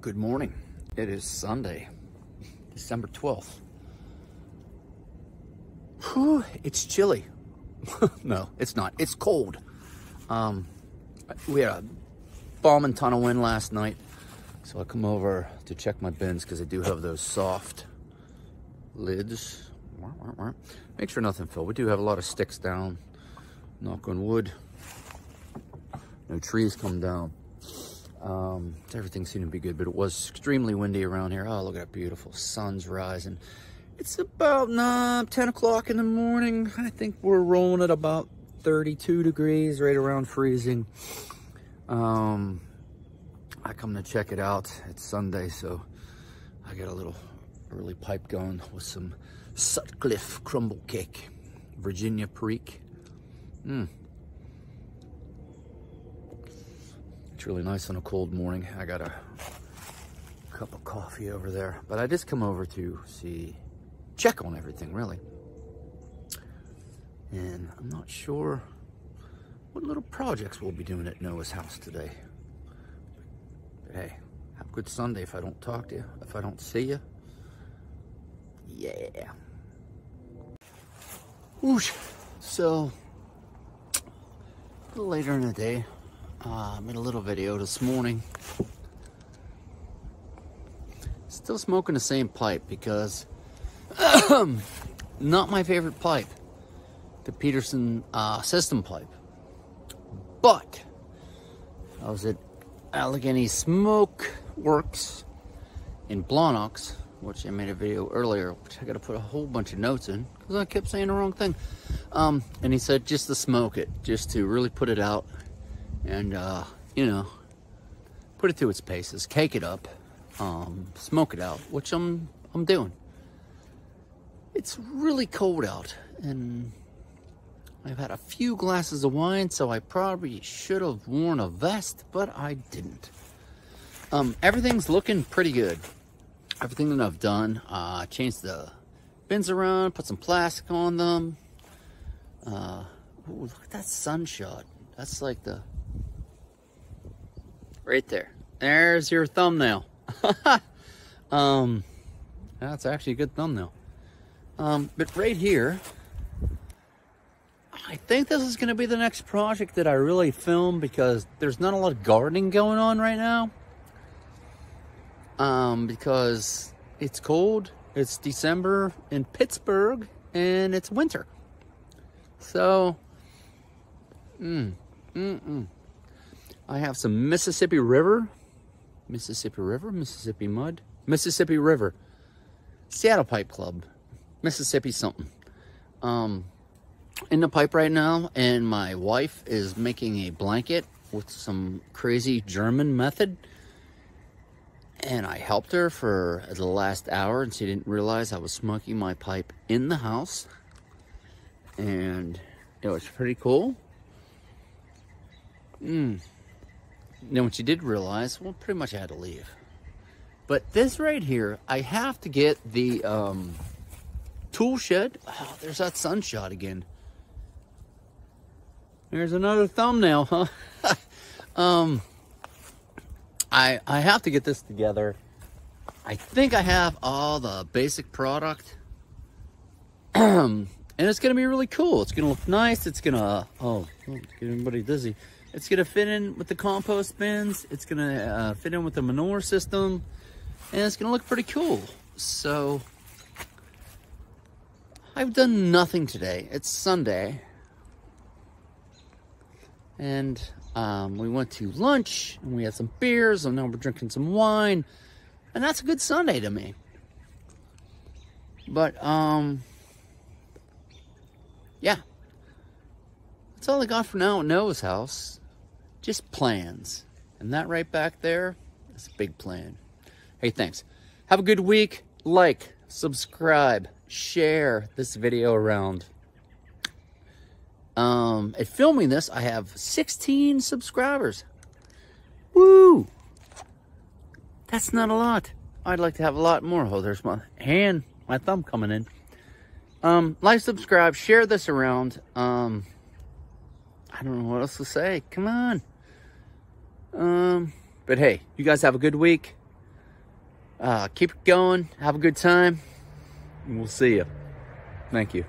Good morning. It is Sunday, December 12th. Whew, it's chilly. no, it's not. It's cold. Um, we had a bombing ton of wind last night, so I come over to check my bins because I do have those soft lids. Make sure nothing fell. We do have a lot of sticks down. Knock on wood. No trees come down. Um, everything seemed to be good, but it was extremely windy around here. Oh, look at that beautiful sun's rising. It's about nah, 10 o'clock in the morning. I think we're rolling at about 32 degrees, right around freezing. Um, I come to check it out. It's Sunday, so I got a little early pipe going with some Sutliff Crumble Kake, Virginia Perique. Mmm. It's really nice on a cold morning. I got a cup of coffee over there, but I just come over to see, check on everything really. And I'm not sure what little projects we'll be doing at Noah's house today. But hey, have a good Sunday if I don't talk to you, if I don't see you. Yeah. Whoosh. So, a little later in the day, uh, I made a little video this morning. Still smoking the same pipe because not my favorite pipe, the Peterson uh, system pipe. But I was at Allegheny Smoke Works in Blawnox, which I made a video earlier, which I got to put a whole bunch of notes in because I kept saying the wrong thing. Um, and he said just to smoke it, just to really put it out and uh, you know, put it through its paces, cake it up, um, smoke it out, which I'm I'm doing. It's really cold out, and I've had a few glasses of wine, so I probably should have worn a vest, but I didn't. Um, everything's looking pretty good. Everything that I've done, uh, changed the bins around, put some plastic on them. Uh, ooh, look at that sun shot. That's like the right there. There's your thumbnail. um, that's actually a good thumbnail. Um, but right here, I think this is going to be the next project that I really film because there's not a lot of gardening going on right now. Um, because it's cold, it's December in Pittsburgh, and it's winter. So, mm, mm, mm. I have some Mississippi River, Mississippi River, Mississippi Mud, Mississippi River, Seattle Pipe Club, Mississippi something. Um, in the pipe right now, and my wife is making a blanket with some crazy German method. And I helped her for the last hour, and she didn't realize I was smoking my pipe in the house. And it was pretty cool. Mmm. Then when she did realize, well, pretty much I had to leave. But this right here, I have to get the um, tool shed. Oh, there's that sunshot again. There's another thumbnail, huh? um, I I have to get this together. I think I have all the basic product. and it's going to be really cool. It's going to look nice. It's going to, oh, get everybody dizzy. It's to fit in with the compost bins. It's to uh, fit in with the manure system. And it's to look pretty cool. So, I've done nothing today. It's Sunday. And um, we went to lunch and we had some beers and now we're drinking some wine. And that's a good Sunday to me. But, um, yeah. That's all I got for now at Noah's house just plans. And that right back there is a big plan. Hey, thanks. Have a good week. Like, subscribe, share this video around. Um, at filming this, I have 16 subscribers. Woo! That's not a lot. I'd like to have a lot more. Oh, there's my hand, my thumb coming in. Um, like, subscribe, share this around. Um, I don't know what else to say. Come on. Um, but hey, you guys have a good week. Uh, keep it going. Have a good time. And we'll see you. Thank you.